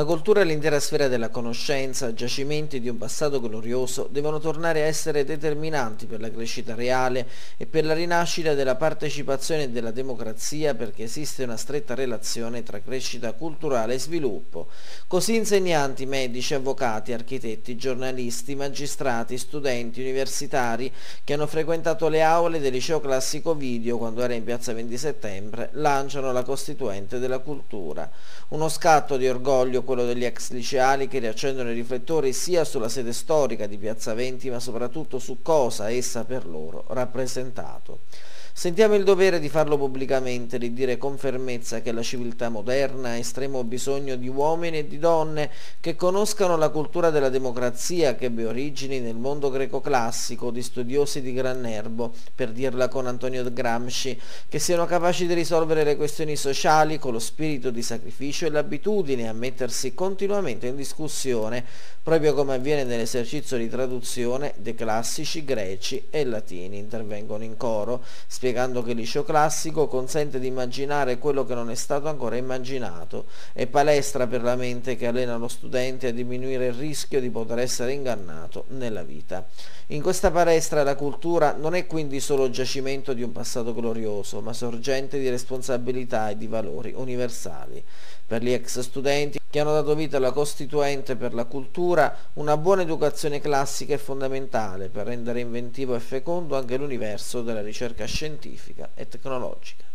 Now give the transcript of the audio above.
La cultura e l'intera sfera della conoscenza, giacimenti di un passato glorioso, devono tornare a essere determinanti per la crescita reale e per la rinascita della partecipazione e della democrazia perché esiste una stretta relazione tra crescita culturale e sviluppo. Così insegnanti, medici, avvocati, architetti, giornalisti, magistrati, studenti, universitari che hanno frequentato le aule del liceo classico video quando era in piazza 20 settembre lanciano la costituente della cultura. Uno scatto di orgoglio quello degli ex liceali che riaccendono i riflettori sia sulla sede storica di Piazza Venti ma soprattutto su cosa essa per loro rappresentato. Sentiamo il dovere di farlo pubblicamente, di dire con fermezza che la civiltà moderna ha estremo bisogno di uomini e di donne che conoscano la cultura della democrazia che ebbe origini nel mondo greco classico, di studiosi di gran nervo, per dirla con Antonio Gramsci, che siano capaci di risolvere le questioni sociali con lo spirito di sacrificio e l'abitudine a mettersi continuamente in discussione, proprio come avviene nell'esercizio di traduzione dei classici greci e latini. Intervengono in coro, spiegando che il liceo classico consente di immaginare quello che non è stato ancora immaginato, è palestra per la mente che allena lo studente a diminuire il rischio di poter essere ingannato nella vita. In questa palestra la cultura non è quindi solo giacimento di un passato glorioso, ma sorgente di responsabilità e di valori universali. Per gli ex studenti che hanno dato vita alla Costituente per la cultura, una buona educazione classica è fondamentale per rendere inventivo e fecondo anche l'universo della ricerca scientifica e tecnologica.